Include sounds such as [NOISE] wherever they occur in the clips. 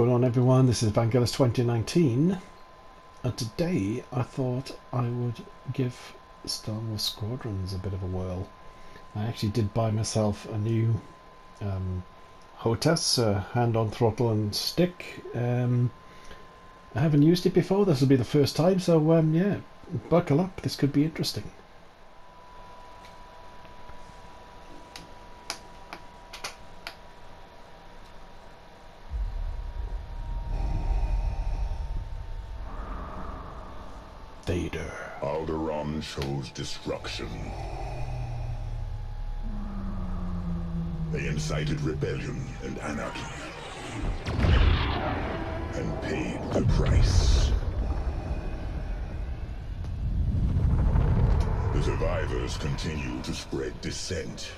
Going on everyone? This is Vangelis 2019 and today I thought I would give Star Wars Squadrons a bit of a whirl. I actually did buy myself a new um, HOTAS, uh, hand on throttle and stick. Um, I haven't used it before, this will be the first time, so um, yeah, buckle up, this could be interesting. Vader. Alderaan chose destruction. They incited rebellion and anarchy. And paid the price. The survivors continue to spread dissent.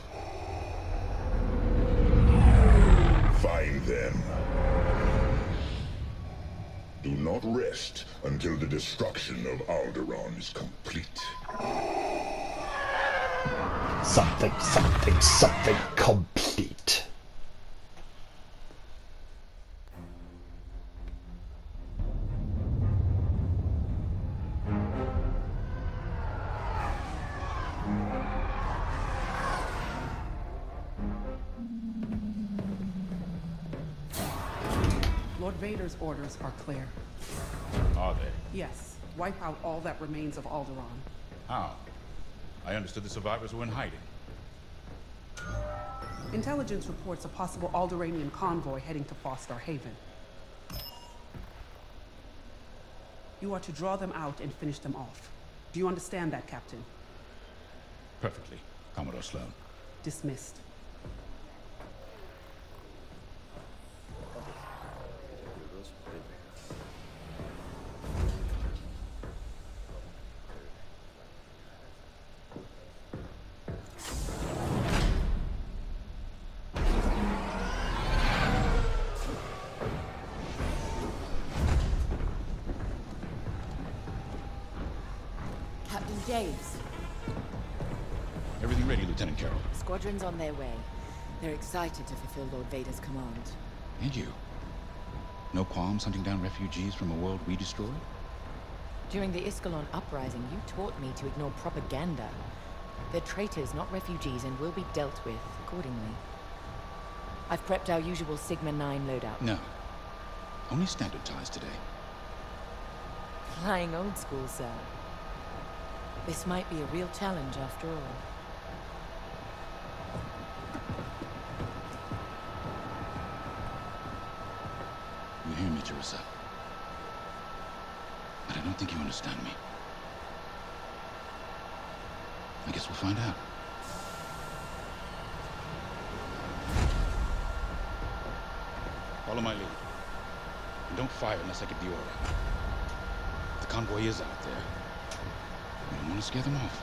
Find them. Do not rest until the destruction of Alderaan is complete. Something, something, something complete. Lord Vader's orders are clear. Are they? Yes, wipe out all that remains of Alderaan. How? I understood the survivors were in hiding. Intelligence reports a possible Alderaanian convoy heading to Fostar Haven. You are to draw them out and finish them off. Do you understand that, Captain? Perfectly, Commodore Sloane. Dismissed. James, Everything ready, Lieutenant Kerrill. squadron's on their way. They're excited to fulfill Lord Vader's command. And you? No qualms hunting down refugees from a world we destroyed? During the Iskalon uprising, you taught me to ignore propaganda. They're traitors, not refugees, and will be dealt with accordingly. I've prepped our usual Sigma 9 loadout. No. Only standard ties today. Flying old school, sir. This might be a real challenge after all. You hear me, Jerissa? But I don't think you understand me. I guess we'll find out. Follow my lead. And don't fire unless I give the order. The convoy is out there. We don't want to scare them off.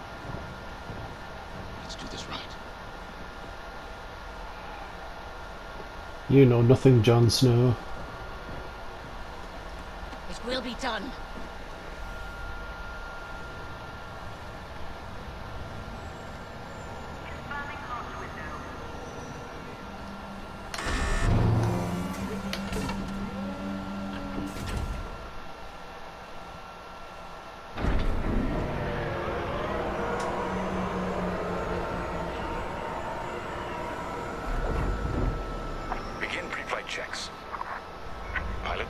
Let's do this right. You know nothing, Jon Snow. It will be done. Begin pre-flight checks. Pilot,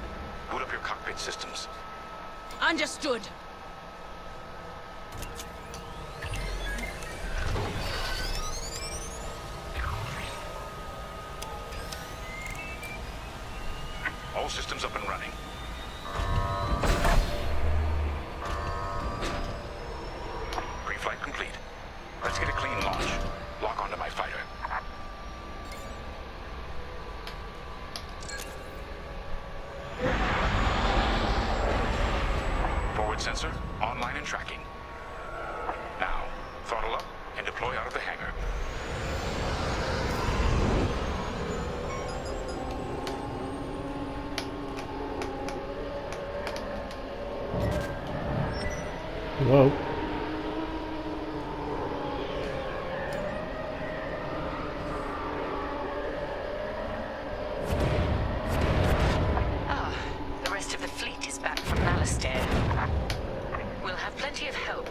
boot up your cockpit systems. Understood.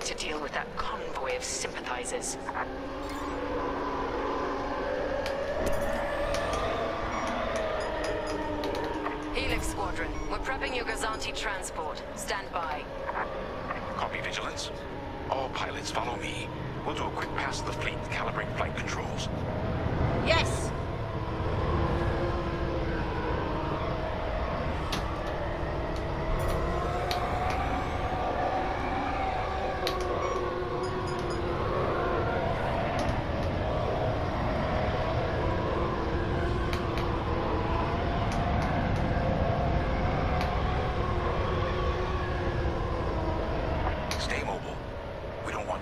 to deal with that convoy of sympathizers. Helix Squadron, we're prepping your Gozanti transport. Stand by. Copy Vigilance. All pilots follow me. We'll do a quick pass of the fleet, calibrate flight controls. Yes!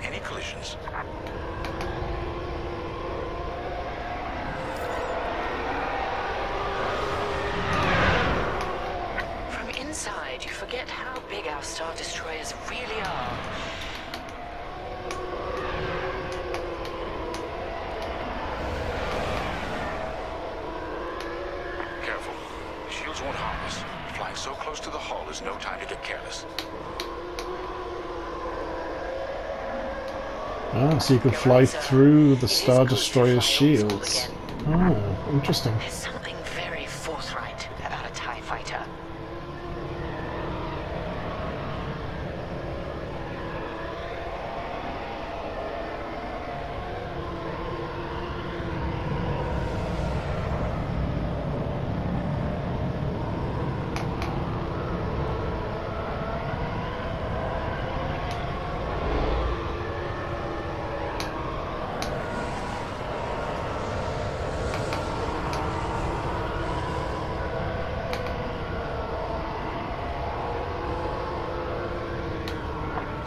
Any collisions. From inside, you forget how big our Star Destroyers really are. Careful. The shields won't harm us. Flying so close to the hull is no time to get careless. Ah, so you could fly through the Star Destroyer's shields. Oh, interesting. There's something very forthright about a TIE fighter.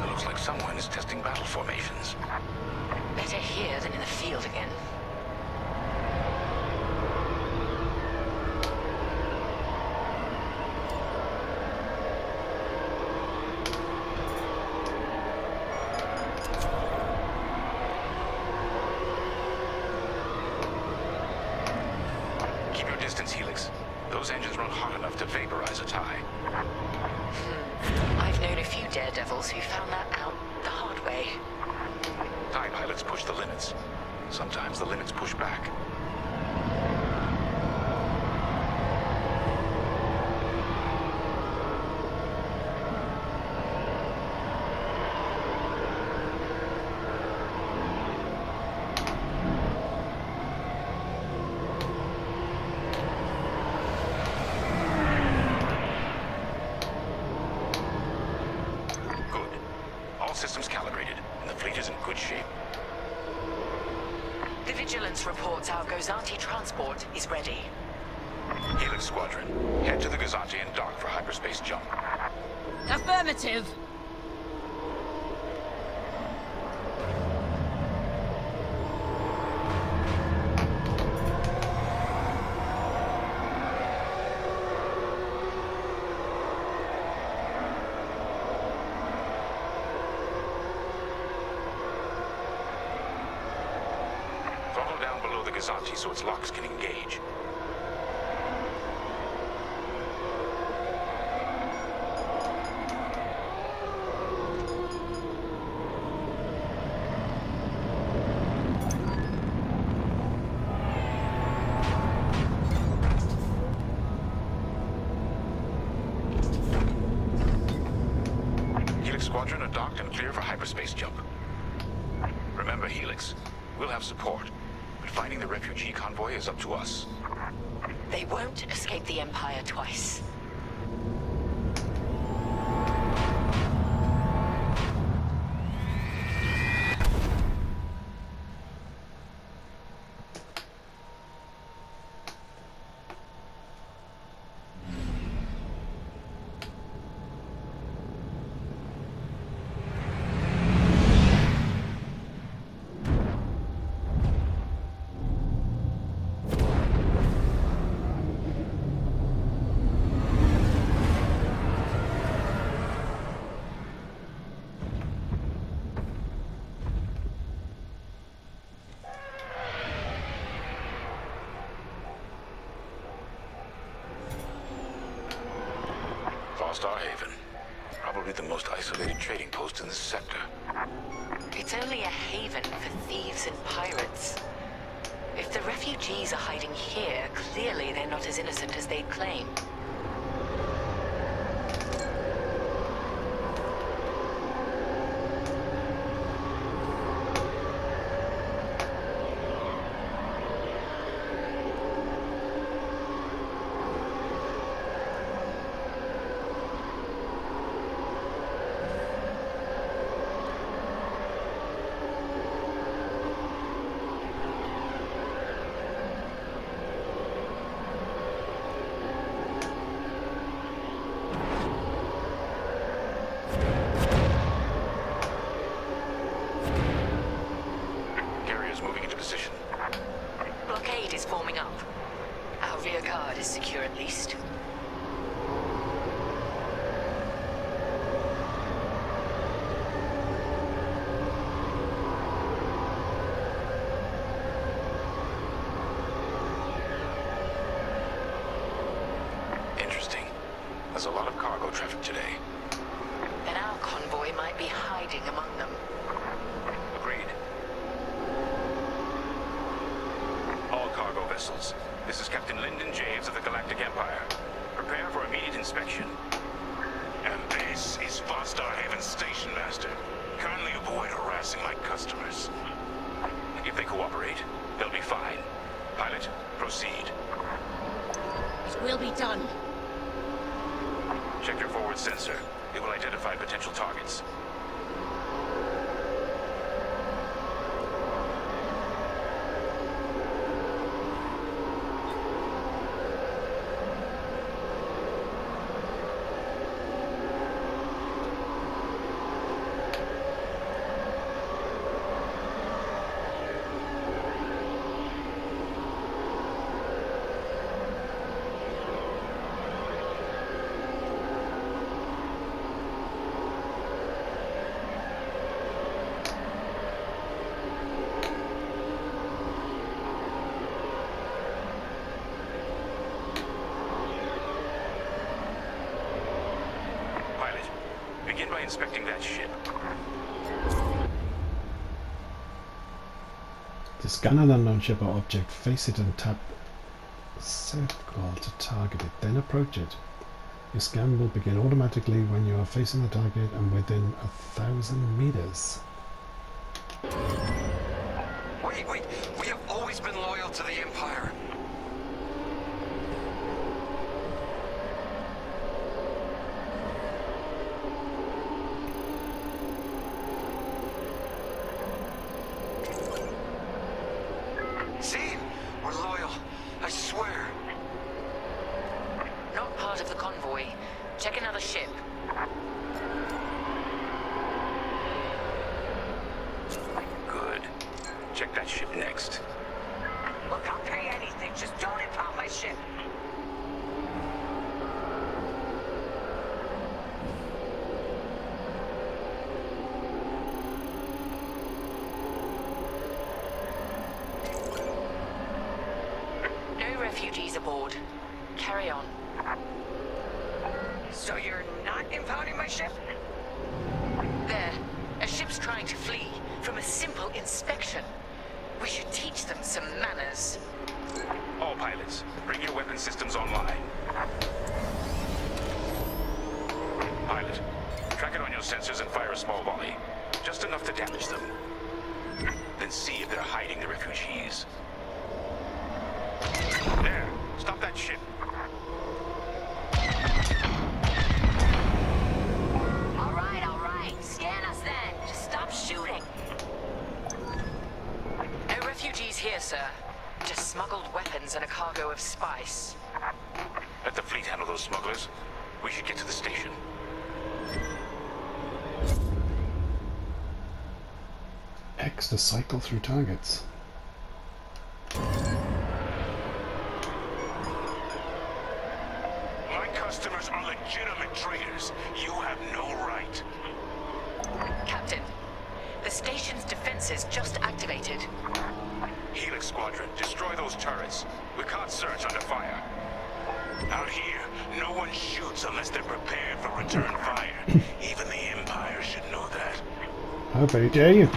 It looks like someone is testing battle formations. Better here than in the field again. Keep your distance, Helix. Those engines run hot enough to vaporize a tie. Hmm. I've known a few daredevils who found that out the hard way. TIE pilots push the limits. Sometimes the limits push back. Good. All systems calibrated, and the fleet is in good shape. The Vigilance reports our Gozanti transport is ready. Helix Squadron, head to the Gozanti and dock for hyperspace jump. Affirmative. Throttle down below the Gozanti so its locks can engage. Helix Squadron are docked and clear for hyperspace jump. Remember, Helix, we'll have support, but finding the refugee convoy is up to us. They won't escape the Empire twice. Fostar Haven. Probably the most isolated trading post in this sector. It's only a haven for thieves and pirates. If the refugees are hiding here, clearly they're not as innocent as they'd claim. Today. Then our convoy might be hiding among them. Agreed. All cargo vessels. This is Captain Lyndon James of the Galactic Empire. Prepare for immediate inspection. And this is Fostar Haven Station Master. Kindly avoid harassing my customers. If they cooperate, they'll be fine. Pilot, proceed. It will be done. Check your forward sensor. It will identify potential targets. Pilot, begin by inspecting that ship. To scan an unknown ship or object, face it and tap circle to target it, then approach it. Your scan will begin automatically when you are facing the target and within a thousand meters. Wait, wait. We have always been loyal to the Empire. See? We're loyal. I swear. Not part of the convoy. Check another ship. Good. That ship next. Look, I'll pay anything. Just don't impound my ship. No refugees aboard. Carry on. So you're not impounding my ship? There. A ship's trying to flee from a simple inspection. We should teach them some manners. All pilots, bring your weapon systems online. Pilot, track it on your sensors and fire a small volley. Just enough to damage them. Then see if they're hiding the refugees. There, stop that ship. All right, all right. Scan us then. Just stop shooting. No refugees here, sir. Just smuggled weapons and a cargo of spice. Let the fleet handle those smugglers. We should get to the station. X to cycle through targets. My customers are legitimate traders. You have no right. Captain, the station's defenses just activated. Helix Squadron, destroy those turrets. We can't search under fire. Out here, no one shoots unless they're prepared for return fire. [LAUGHS] Even the Empire should know that. How very dare you?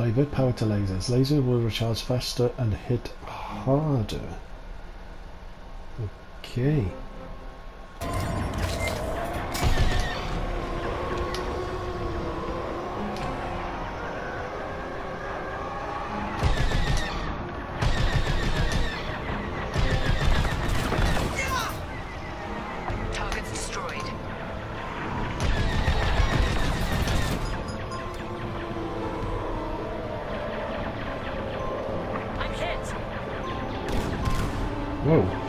Divert power to lasers. Laser will recharge faster and hit harder. Okay. Whoa.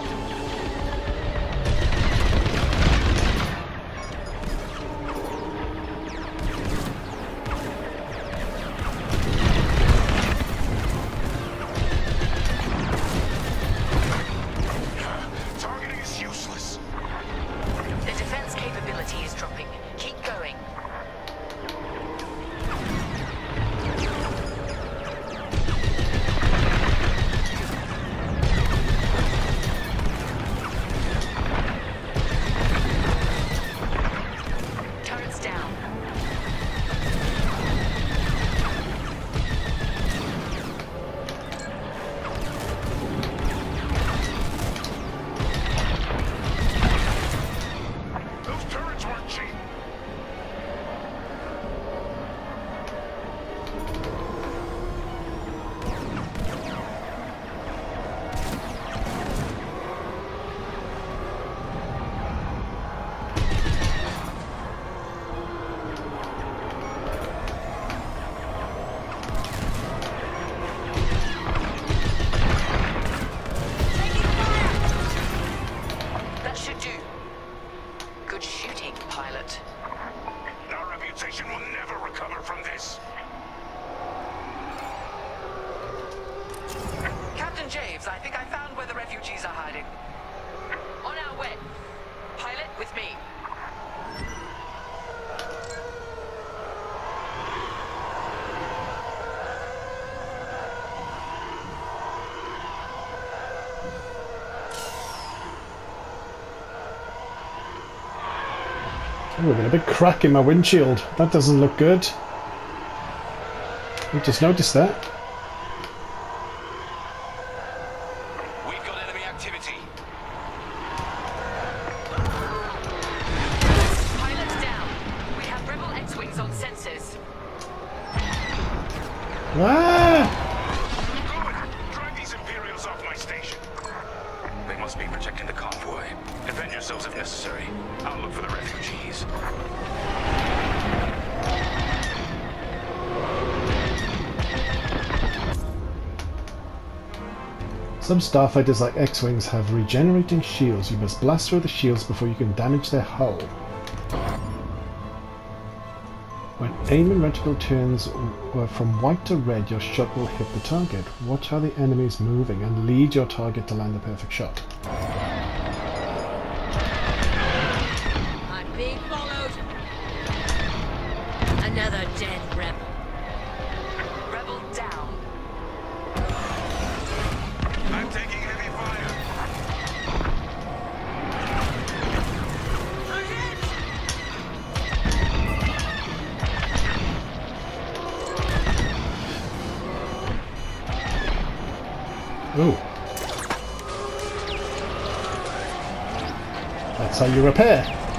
I think I found where the refugees are hiding. On our way. Pilot with me. Oh, I've got a big crack in my windshield. That doesn't look good. You just noticed that. Must be protecting the convoy. Defend yourselves if necessary. I'll look for the refugees. Some starfighters like X-Wings have regenerating shields. You must blast through the shields before you can damage their hull. Aiming reticle turns from white to red, your shot will hit the target. Watch how the enemy is moving and lead your target to land the perfect shot. How you repair.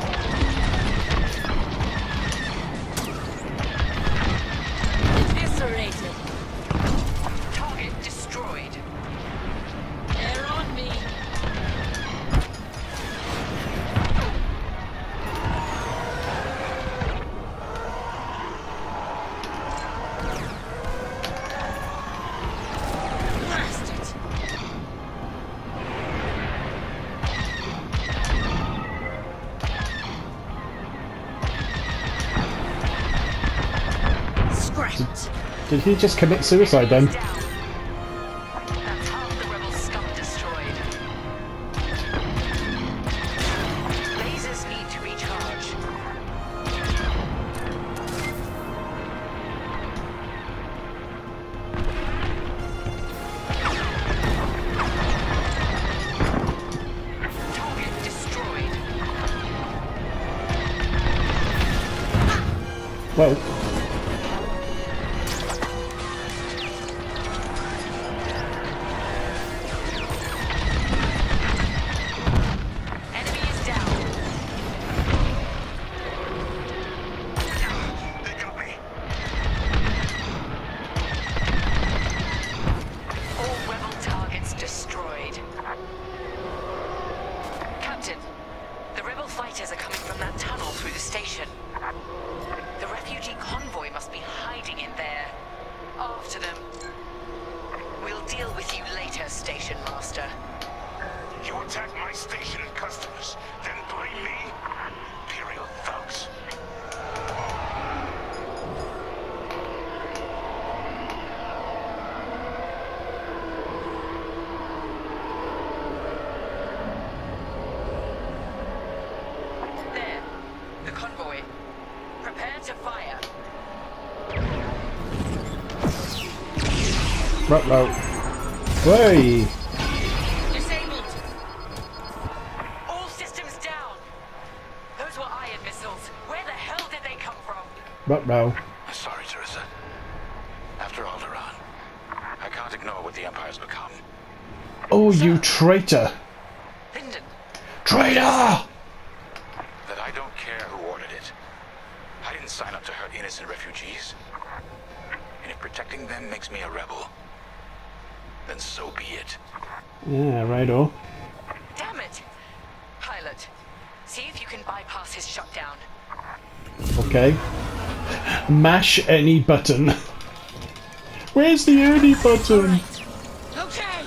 Did he just commit suicide then? Ruh-roh. Way! Disabled. All systems down. Those were ion missiles. Where the hell did they come from? Ruh-roh. Sorry, Teresa. After Alderaan, I can't ignore what the Empire's become. Oh, you traitor! Lyndon, Traitor! That I don't care who ordered it. I didn't sign up to hurt innocent refugees. And if protecting them makes me a rebel, then so be it. Yeah, righto. damn it. Pilot, see if you can bypass his shutdown. Okay. Mash any button. Where's the any button? Okay.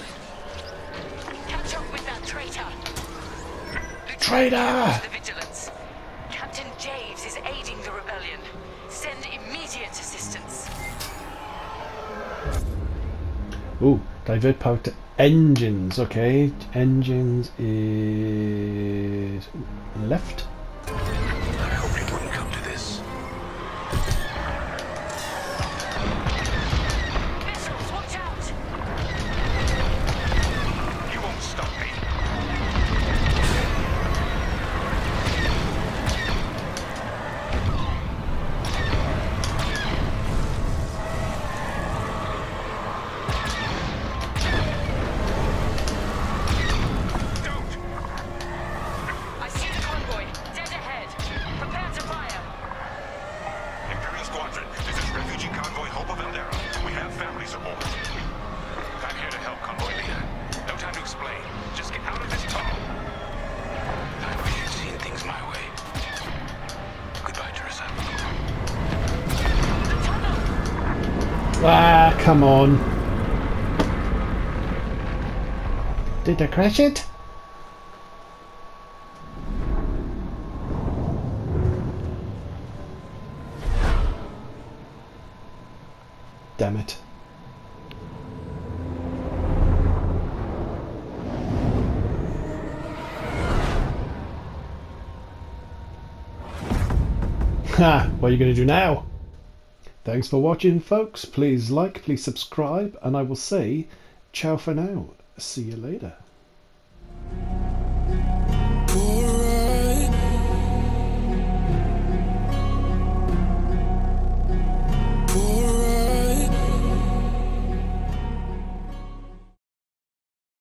Catch up with that traitor. Lieutenant Traitor! Captain The vigilance. Captain James is aiding the rebellion. Send immediate assistance. Ooh, divert power to engines. Okay, engines is left. Come on. Did I crash it? Damn it. Ha! What are you going to do now? Thanks for watching, folks. Please like, please subscribe, and I will say ciao for now. See you later.